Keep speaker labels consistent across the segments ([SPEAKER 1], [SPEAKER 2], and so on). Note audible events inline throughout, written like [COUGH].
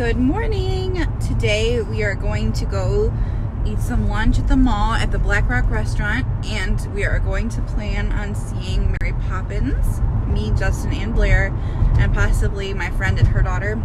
[SPEAKER 1] Good morning. Today we are going to go eat some lunch at the mall at the Black Rock restaurant and we are going to plan on seeing Mary Poppins, me, Justin, and Blair, and possibly my friend and her daughter.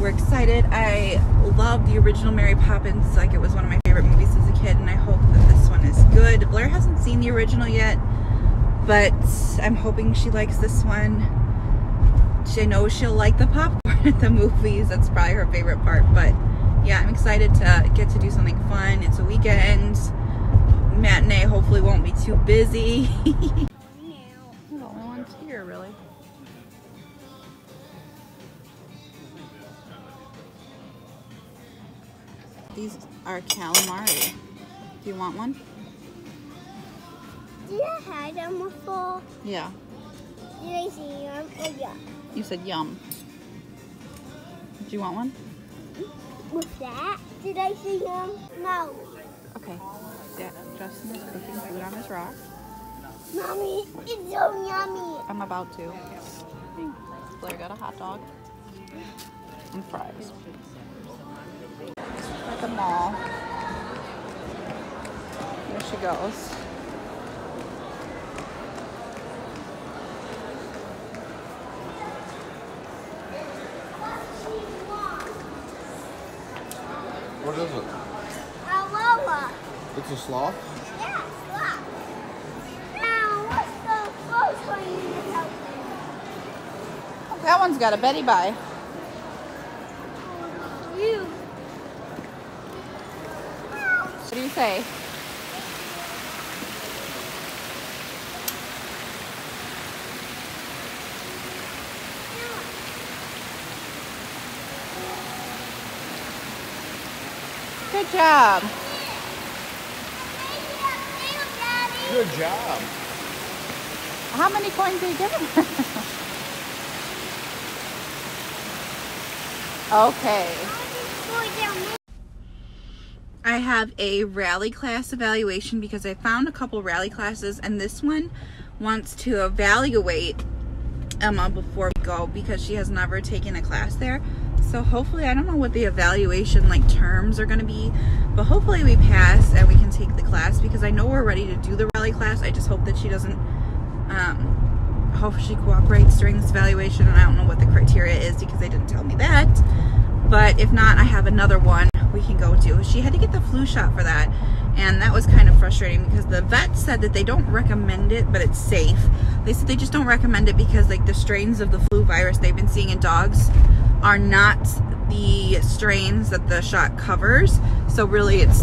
[SPEAKER 1] We're excited. I love the original Mary Poppins, like it was one of my favorite movies as a kid, and I hope that this one is good. Blair hasn't seen the original yet, but I'm hoping she likes this one. She knows she'll like the popcorn at [LAUGHS] the movies. That's probably her favorite part, but yeah, I'm excited to get to do something fun. It's a weekend. Matinee hopefully won't be too busy. [LAUGHS] the only one's here, really. These are calamari. Do you want one?
[SPEAKER 2] Did I have them before?
[SPEAKER 1] Yeah.
[SPEAKER 2] Did I see them? Oh yeah.
[SPEAKER 1] You said yum. Do you want one?
[SPEAKER 2] What's that? Did I see him? No.
[SPEAKER 1] Okay. Yeah, Justin is cooking food on his rock.
[SPEAKER 2] Mommy, it's so yummy.
[SPEAKER 1] I'm about to. Blair got a hot dog and fries. At the mall. There she goes.
[SPEAKER 3] What is it?
[SPEAKER 2] Aurora.
[SPEAKER 3] It's a sloth?
[SPEAKER 2] Yeah, look. Now, what's the first one you just opened?
[SPEAKER 1] That one's got a Betty Bye.
[SPEAKER 2] You.
[SPEAKER 1] What do you say? Good job.
[SPEAKER 3] Good job.
[SPEAKER 1] How many coins are you giving her? [LAUGHS] okay. I have a rally class evaluation because I found a couple rally classes and this one wants to evaluate Emma before we go because she has never taken a class there. So hopefully, I don't know what the evaluation like terms are going to be, but hopefully we pass and we can take the class because I know we're ready to do the rally class. I just hope that she doesn't, um, hope she cooperates during this evaluation. And I don't know what the criteria is because they didn't tell me that. But if not, I have another one we can go to. She had to get the flu shot for that, and that was kind of frustrating because the vet said that they don't recommend it, but it's safe. They said they just don't recommend it because like the strains of the flu virus they've been seeing in dogs are not the strains that the shot covers. So really it's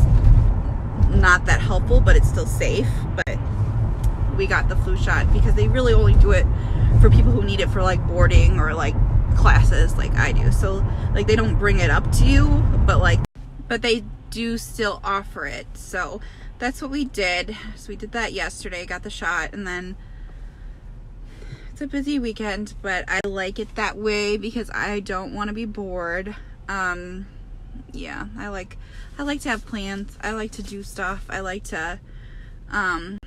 [SPEAKER 1] not that helpful, but it's still safe. But we got the flu shot because they really only do it for people who need it for like boarding or like classes like I do. So like they don't bring it up to you, but like but they do still offer it. So that's what we did. So we did that yesterday, got the shot and then it's a busy weekend, but I like it that way because I don't want to be bored. Um yeah, I like I like to have plans. I like to do stuff. I like to um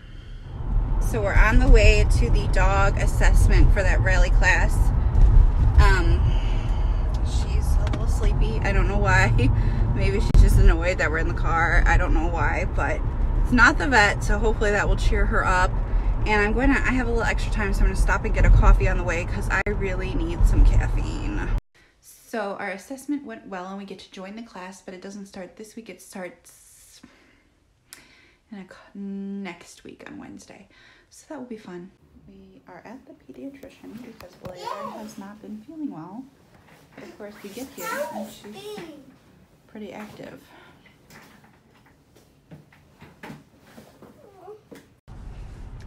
[SPEAKER 1] so we're on the way to the dog assessment for that rally class. Um, she's a little sleepy. I don't know why. [LAUGHS] Maybe she's just annoyed that we're in the car. I don't know why, but it's not the vet, so hopefully that will cheer her up. And I'm going to, I have a little extra time, so I'm going to stop and get a coffee on the way because I really need some caffeine. So our assessment went well and we get to join the class, but it doesn't start this week. It starts in a, next week on Wednesday. So that will be fun. We are at the pediatrician because Blair has not been feeling well. But of course, we get here and she's pretty active.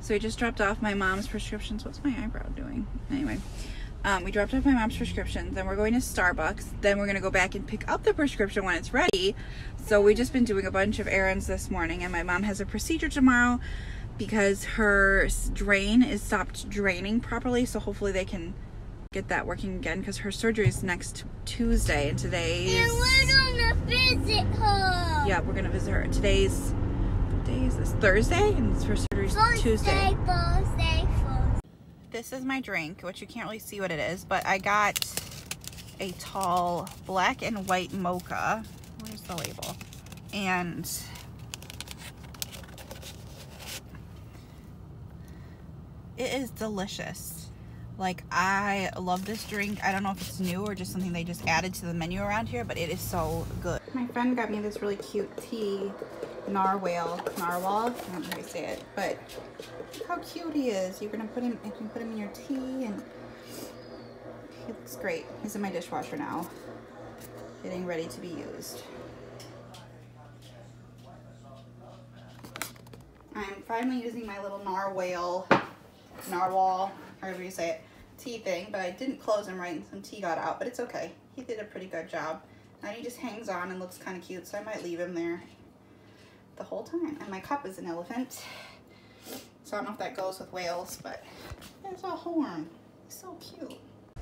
[SPEAKER 1] So we just dropped off my mom's prescriptions. What's my eyebrow doing? Anyway, um, we dropped off my mom's prescriptions. Then we're going to Starbucks. Then we're going to go back and pick up the prescription when it's ready. So we've just been doing a bunch of errands this morning. And my mom has a procedure tomorrow because her drain is stopped draining properly. So hopefully they can get that working again because her surgery is next Tuesday. And today
[SPEAKER 2] And we're gonna visit her.
[SPEAKER 1] Yeah, we're going to visit her. Today's... What day is this? Thursday? And it's for surgery's
[SPEAKER 2] Thursday,
[SPEAKER 1] Tuesday.
[SPEAKER 2] Thursday, Thursday.
[SPEAKER 1] This is my drink, which you can't really see what it is, but I got a tall black and white mocha. Where's the label? And it is delicious. Like I love this drink. I don't know if it's new or just something they just added to the menu around here, but it is so good. My friend got me this really cute tea, narwhal, narwhal. I don't know how you say it, but how cute he is. You're gonna put him, you can put him in your tea, and he looks great. He's in my dishwasher now, getting ready to be used. I'm finally using my little narwhal, narwhal, however you say it, tea thing, but I didn't close him right and some tea got out, but it's okay. He did a pretty good job. Now he just hangs on and looks kind of cute, so I might leave him there the whole time. And my cup is an elephant, so I don't know if that goes with whales, but there's a horn. So cute.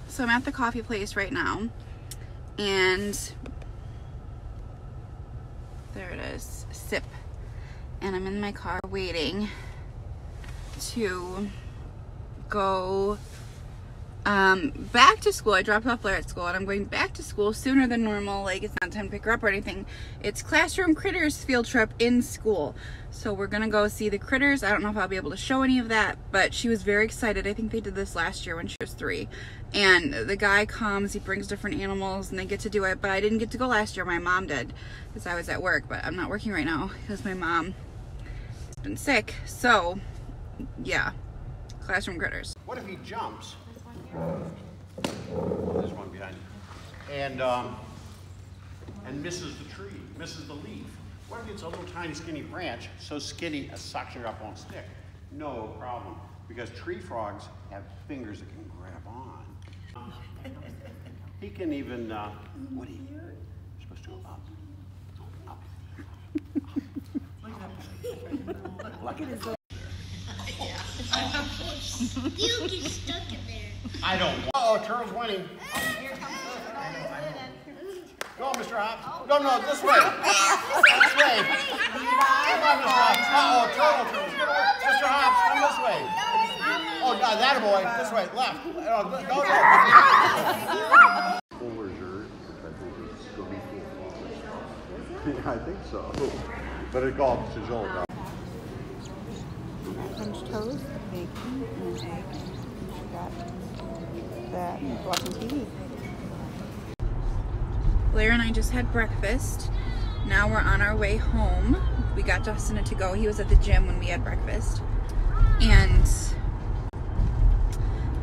[SPEAKER 1] So I'm at the coffee place right now, and there it is, sip. And I'm in my car waiting to go um, back to school. I dropped off Blair at school and I'm going back to school sooner than normal. Like it's not time to pick her up or anything. It's classroom critters field trip in school. So we're gonna go see the critters. I don't know if I'll be able to show any of that, but she was very excited. I think they did this last year when she was three. And the guy comes, he brings different animals and they get to do it. But I didn't get to go last year. My mom did because I was at work, but I'm not working right now because my mom has been sick. So yeah, classroom critters.
[SPEAKER 4] What if he jumps? There's one behind you. And, um, and misses the tree, misses the leaf. What if it's a little tiny skinny branch, so skinny a suction cup won't stick? No problem, because tree frogs have fingers that can grab on. [LAUGHS] He can even, uh, what do you, you're supposed to go up, up. Look at his
[SPEAKER 2] You get stuck in there.
[SPEAKER 4] I don't. Uh oh, Charles winning. Go, Mr. Hobbs. No, no, this way. this way. Come on, Mr. Hobbs. Uh oh, Charles. Mr. Hobbs, come this way. Oh, no, that boy. This way, left. No, no, no. Yeah, [LAUGHS] I think so. But it got to Joel.
[SPEAKER 1] That watching TV. Blair and I just had breakfast. Now we're on our way home. We got Justin to go. He was at the gym when we had breakfast. And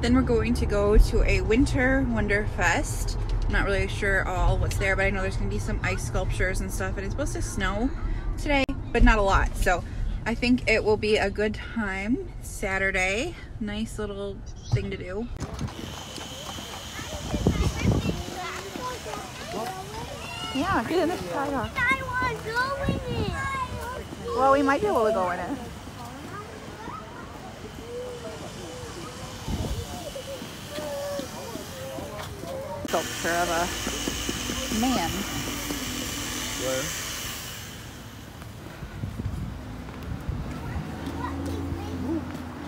[SPEAKER 1] then we're going to go to a Winter Wonder Fest. I'm not really sure all what's there, but I know there's going to be some ice sculptures and stuff. And it's supposed to snow today, but not a lot. So I think it will be a good time. Saturday. Nice little thing to do. Yeah, get in the car.
[SPEAKER 2] I want to go in it.
[SPEAKER 1] Well, we might be able to go in it. Sculpture of a man.
[SPEAKER 3] Where?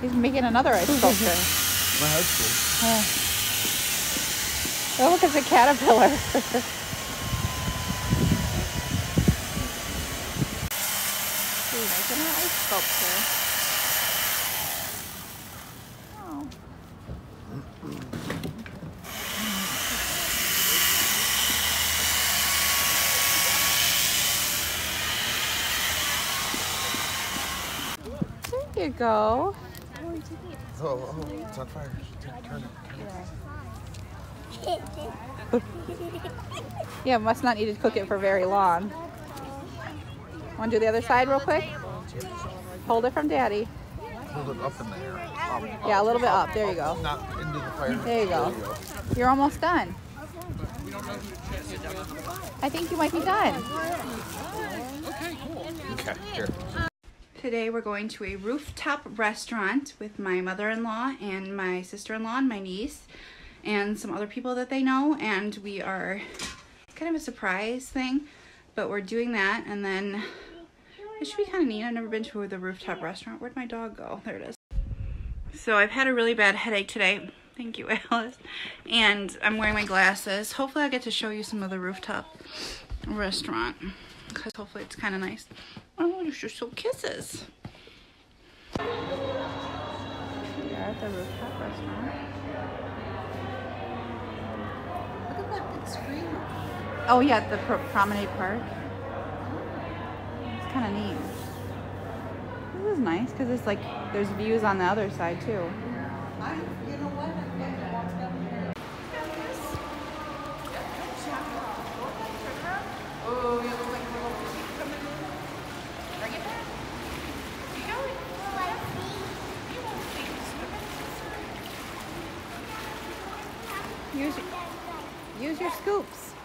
[SPEAKER 1] He's making another ice sculpture. [LAUGHS]
[SPEAKER 3] My high school.
[SPEAKER 1] Oh, look, it's a caterpillar. He's making an ice sculpture. Oh. There you go.
[SPEAKER 3] Oh, oh, it's on fire. Turn, turn it. Turn it.
[SPEAKER 1] Yeah, must not need to cook it for very long. Want to do the other side real quick? Hold it from daddy.
[SPEAKER 3] Hold it up in the air. Up, up.
[SPEAKER 1] Yeah, a little bit up. There you go.
[SPEAKER 3] Not into the fire.
[SPEAKER 1] There you go. You're almost done. I think you might be done.
[SPEAKER 3] Okay. Okay, here.
[SPEAKER 1] Today we're going to a rooftop restaurant with my mother-in-law and my sister-in-law and my niece and some other people that they know and we are kind of a surprise thing but we're doing that and then it should be kind of neat. I've never been to the rooftop restaurant. Where'd my dog go? There it is. So I've had a really bad headache today Thank you, [LAUGHS] Alice. And I'm wearing my glasses. Hopefully I'll get to show you some of the rooftop restaurant. Because hopefully it's kind of nice. Oh, you should show kisses. We are at the rooftop restaurant.
[SPEAKER 5] Look at that big screen.
[SPEAKER 1] Oh yeah, the Pro- Promenade Park. It's kind of neat. This is nice because it's like there's views on the other side too.
[SPEAKER 5] I, you know what? I'm going to walk down here.
[SPEAKER 1] Oh, you look like a little feet coming in. Bring it back. Keep going. You won't see. Use your, use your scoops.